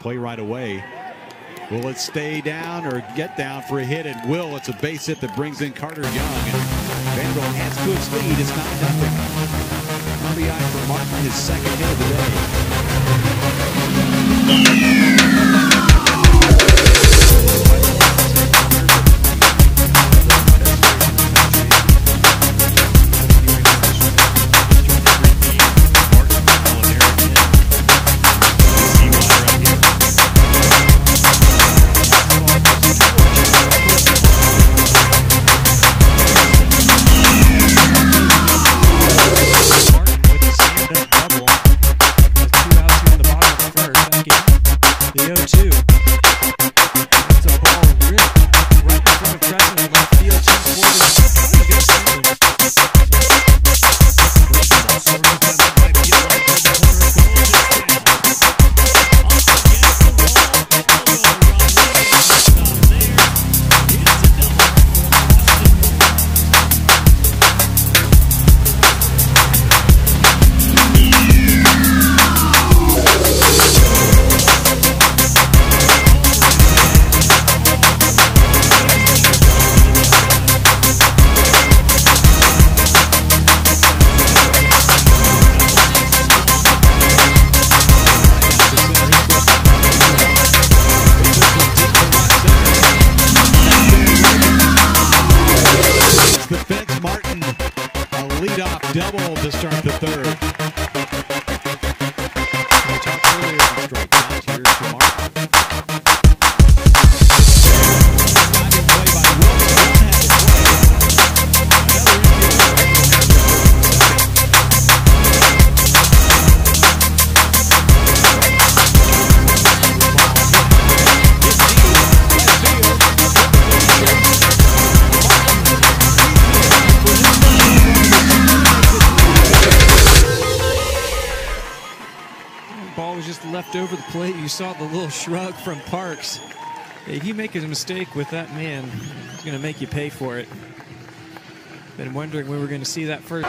play right away. Will it stay down or get down for a hit? It will. It's a base hit that brings in Carter Young. And Vanderbilt has good speed. It's not nothing. RBI for Martin, his second hit of the day. Double to start the third. I talked earlier about ball was just left over the plate. You saw the little shrug from Parks. If you make a mistake with that man, he's going to make you pay for it. Been wondering when we're going to see that first.